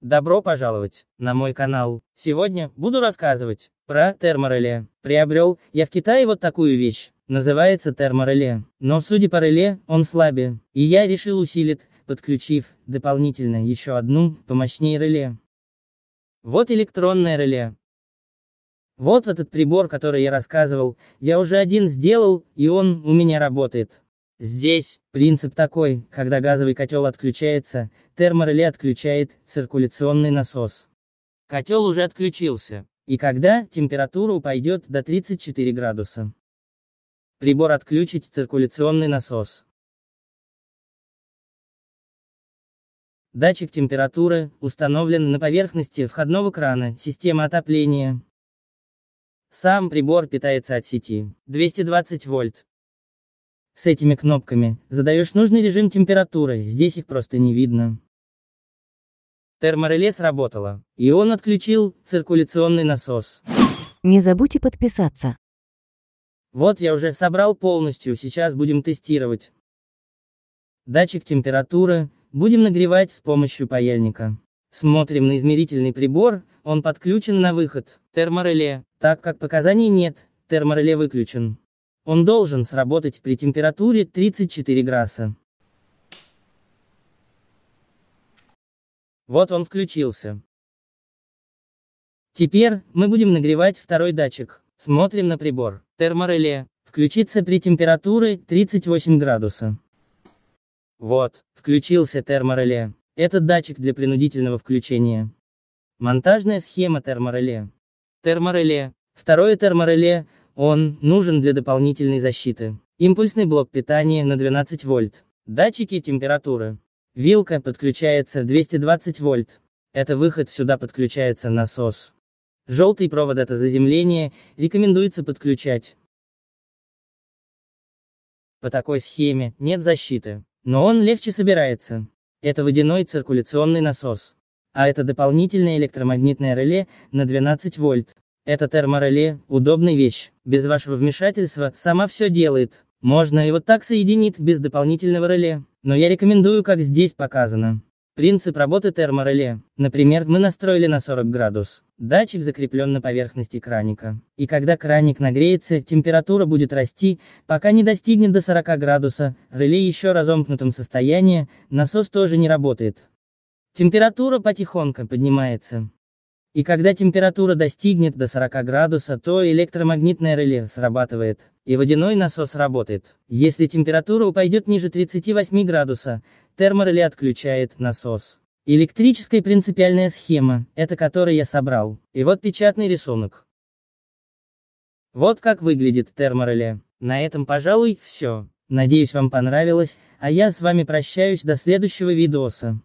Добро пожаловать на мой канал. Сегодня буду рассказывать про термореле. Приобрел я в Китае вот такую вещь. Называется термореле. Но судя по реле, он слабее. И я решил усилить, подключив дополнительно еще одну, помощнее реле. Вот электронное реле. Вот этот прибор, который я рассказывал, я уже один сделал, и он у меня работает. Здесь принцип такой, когда газовый котел отключается, термореле отключает циркуляционный насос. Котел уже отключился, и когда температура упадет до 34 градуса. Прибор отключить циркуляционный насос. Датчик температуры установлен на поверхности входного крана, системы отопления. Сам прибор питается от сети, 220 вольт. С этими кнопками задаешь нужный режим температуры, здесь их просто не видно. Термореле сработало, и он отключил циркуляционный насос. Не забудьте подписаться. Вот я уже собрал полностью, сейчас будем тестировать. Датчик температуры будем нагревать с помощью паяльника. Смотрим на измерительный прибор, он подключен на выход, термореле, так как показаний нет, термореле выключен. Он должен сработать при температуре 34 градуса. Вот он включился. Теперь мы будем нагревать второй датчик. Смотрим на прибор. Термореле. Включится при температуре 38 градуса. Вот, включился термореле. Этот датчик для принудительного включения. Монтажная схема термореле. Термореле. Второе термореле он нужен для дополнительной защиты. Импульсный блок питания на 12 вольт. Датчики температуры. Вилка подключается 220 вольт. Это выход, сюда подключается насос. Желтый провод это заземление, рекомендуется подключать. По такой схеме нет защиты, но он легче собирается. Это водяной циркуляционный насос. А это дополнительное электромагнитное реле на 12 вольт. Это термореле, удобная вещь, без вашего вмешательства, сама все делает. Можно и вот так соединить, без дополнительного реле, но я рекомендую, как здесь показано. Принцип работы термореле. Например, мы настроили на 40 градус. Датчик закреплен на поверхности краника. И когда краник нагреется, температура будет расти, пока не достигнет до 40 градуса, реле еще разомкнутом состоянии, насос тоже не работает. Температура потихоньку поднимается. И когда температура достигнет до 40 градуса, то электромагнитное реле срабатывает, и водяной насос работает. Если температура упадет ниже 38 градуса, термореле отключает насос. Электрическая принципиальная схема, это которую я собрал. И вот печатный рисунок. Вот как выглядит термореле. На этом, пожалуй, все. Надеюсь, вам понравилось, а я с вами прощаюсь до следующего видоса.